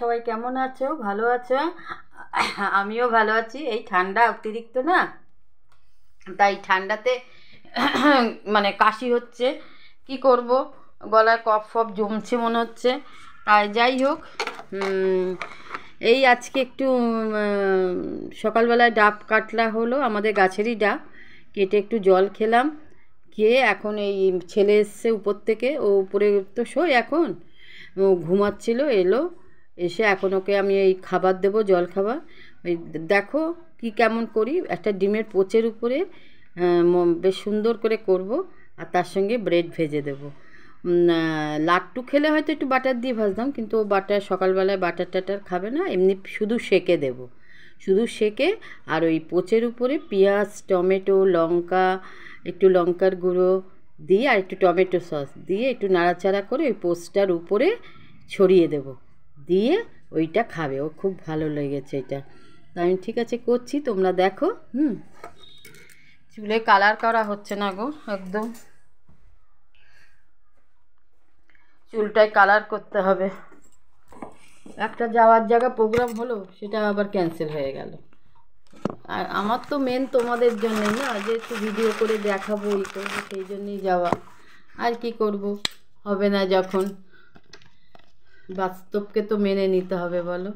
সবাই কেমন আছো? ভালো আছো? আমিও ভালো আছি। এই ঠান্ডা অতিরিক্ত না? তাই ঠান্ডাতে মানে কাশি হচ্ছে। কি করব? গলায় কফ ফফ জমছে মনে হচ্ছে। তাই যাই হোক এই আজকে একটু সকালবেলায় ডাব কাটলা হলো আমাদের গাছেরই ডাব। কেটে একটু জল খেলাম। খেয়ে এখন এই ছেলে এসছে উপর থেকে। ও উপরে তো শোয় এখন। ও ঘুমাচ্ছিল, এলো। এসে এখন ওকে আমি এই খাবার দেবো, জল খাবার। ওই দেখো কি কেমন করি। একটা ডিমের পোচের উপরে বেশ সুন্দর করে করব আর তার সঙ্গে ব্রেড ভেজে দেবো। লাট্টু খেলে হয়তো একটু বাটার দিয়ে ভাজতাম, কিন্তু ও বাটার, সকালবেলায় বাটার টাটার খাবে না, এমনি শুধু সেকে দেব। শুধু সেকে আর ওই পোচের উপরে পেঁয়াজ, টমেটো, লঙ্কা, একটু লঙ্কার গুঁড়ো দিয়ে আর একটু টমেটো সস দিয়ে একটু নাড়াচাড়া করে ওই পোস্টটার উপরে ছড়িয়ে দেব। দিয়ে ওইটা খাবে। ও খুব ভালো লেগেছে এটা। তা আমি ঠিক আছে করছি, তোমরা দেখো, হুম। চুলে কালার করা হচ্ছে না গো, একদম। চুলটায় কালার করতে হবে। একটা যাওয়ার জায়গা প্রোগ্রাম হলো, সেটা আবার ক্যান্সেল হয়ে গেল। আর আমার তো মেন তোমাদের জন্যই না, যে একটু ভিডিও করে দেখাবো এই করব সেই জন্যই যাওয়া। আর কি করব? হবে না যখন। বাস্তবকে তো মেনে নিতে হবে বলো।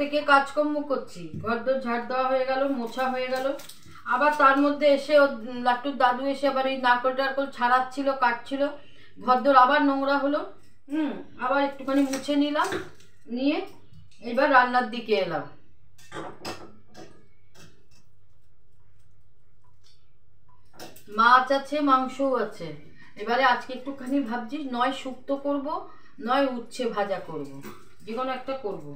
থেকে কাজকর্ম করছি। ঘর দর ঝাড় দেওয়া হয়ে গেল, মোছা হয়ে গেল। আবার তার মধ্যে এসে ও লাট্টুর দাদু এসে আবার এই নারকল টারকল ছাড়াচ্ছিল, কাটছিল। ঘর দর আবার নোংরা হলো, হুম, আবার একটুখানি মুছে নিলাম, নিয়ে এবার রান্নার দিকে এলাম। মাছ আছে, মাংসও আছে। এবারে আজকে একটুখানি ভাবছি, নয় শুক্তো করব, নয় উচ্ছে ভাজা করব। যে কোনো একটা করব।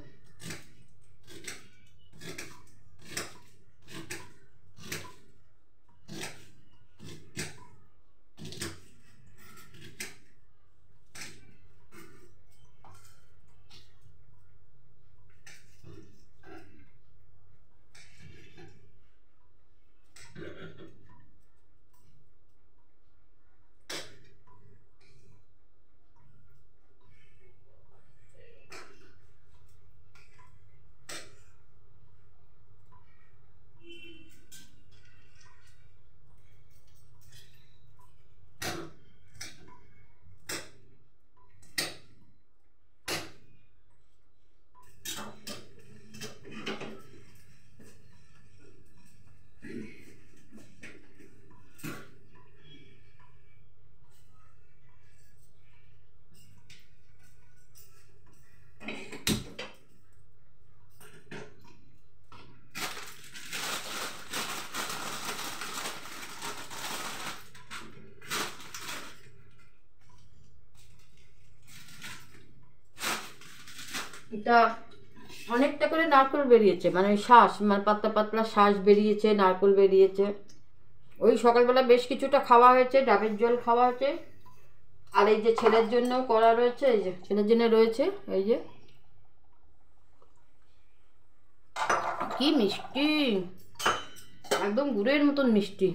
এটা অনেকটা করে নারকেল বেরিয়েছে মানে ওই শ্বাস মানে পাতলা পাতলা শ্বাস বেরিয়েছে, নারকেল বেরিয়েছে। ওই সকালবেলা বেশ কিছুটা খাওয়া হয়েছে, ডাবের জল খাওয়া হয়েছে। আর এই যে ছেলের জন্য করা রয়েছে, এই যে ছেলের জন্য রয়েছে, এই যে। কি মিষ্টি! একদম গুড়ের মতন মিষ্টি।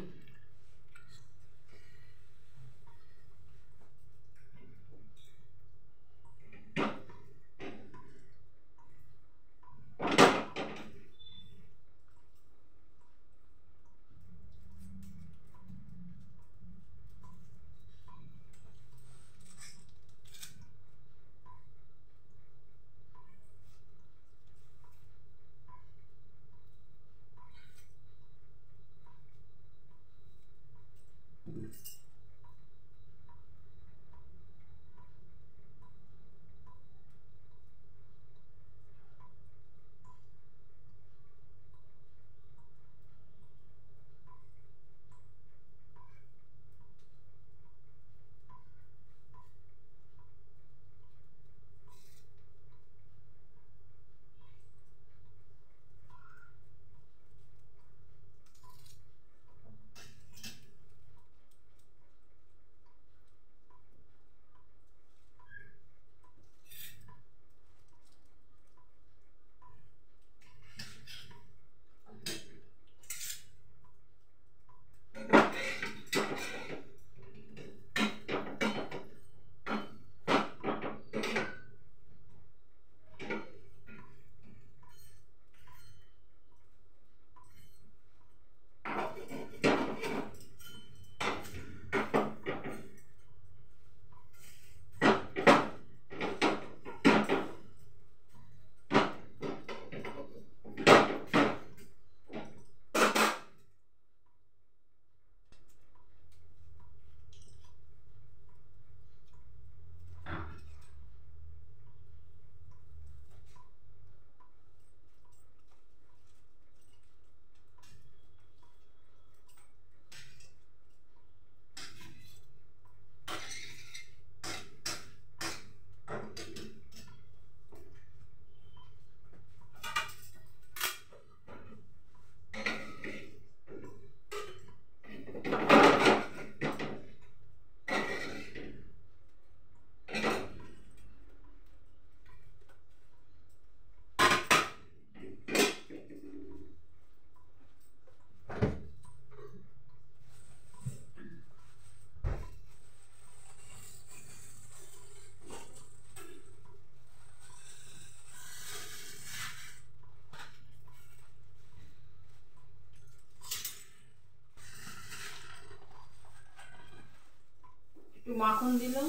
মাখন দিলাম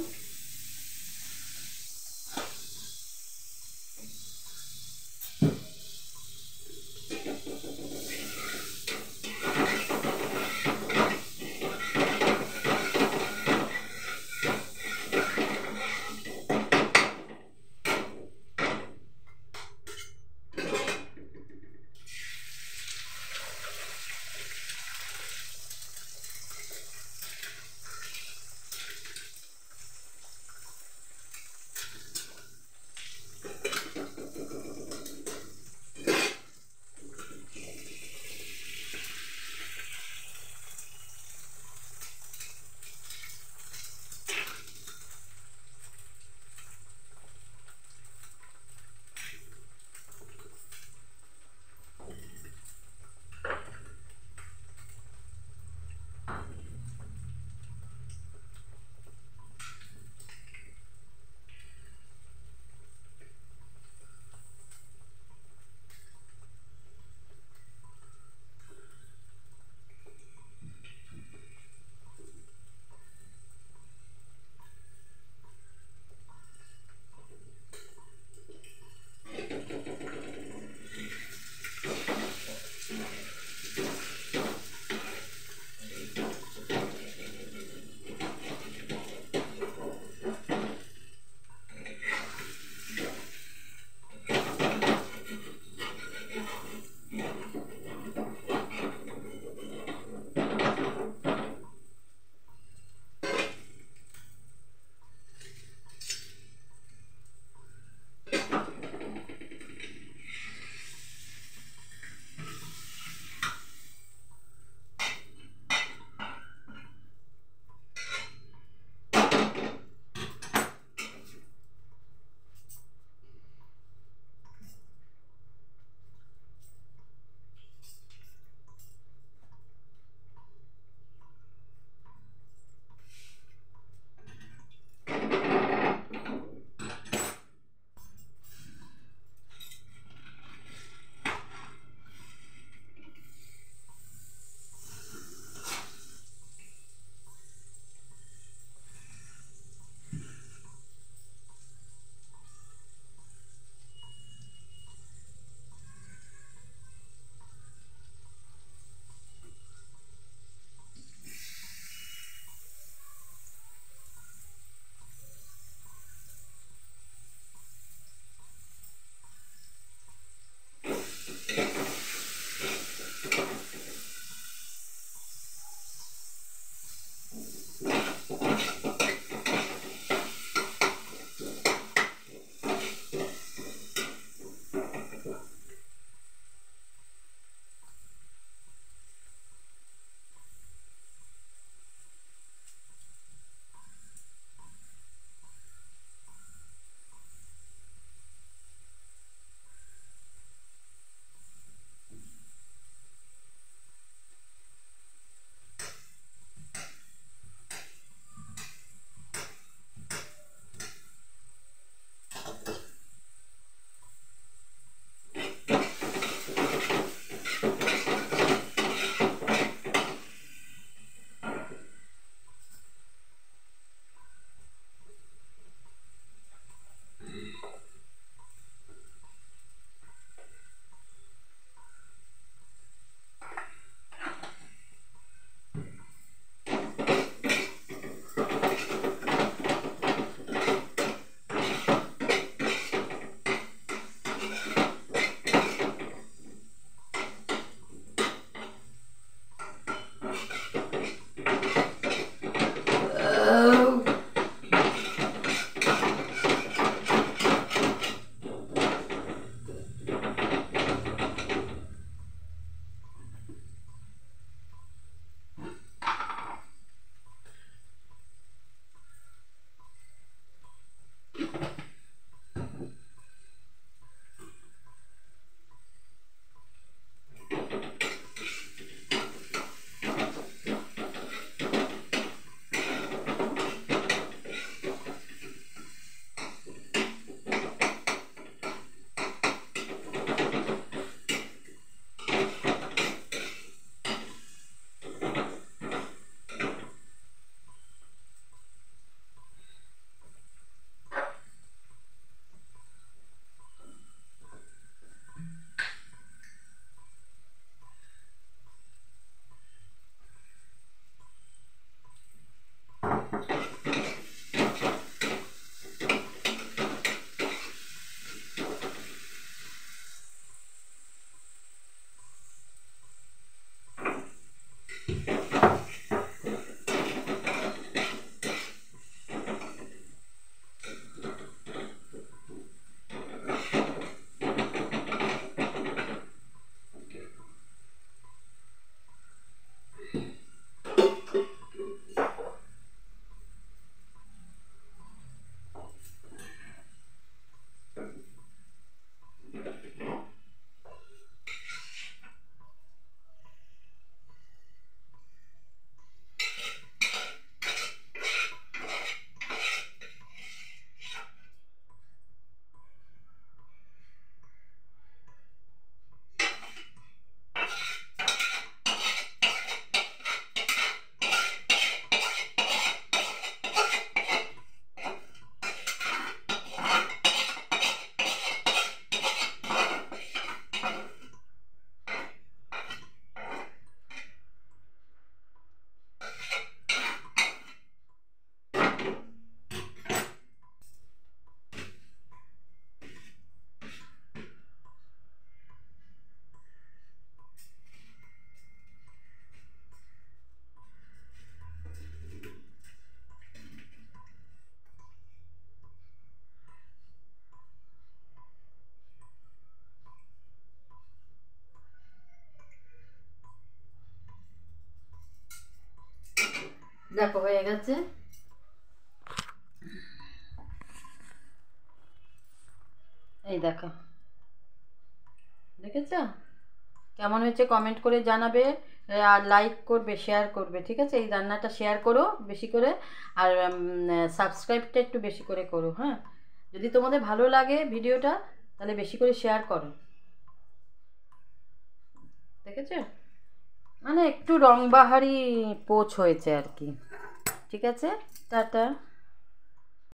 দেখো হয়ে গেছে এই দেখো। দেখেছ? কেমন হয়েছে কমেন্ট করে জানাবে, আর লাইক করবে শেয়ার করবে, ঠিক আছে? এই রান্নাটা শেয়ার করো বেশি করে, আর সাবস্ক্রাইবটা একটু বেশি করে করো হ্যাঁ? যদি তোমাদের ভালো লাগে ভিডিওটা তাহলে বেশি করে শেয়ার করো। দেখেছ? মানে একটু রংবাহারি পোচ হয়েছে আর কি। ঠিক আছে? টাটা।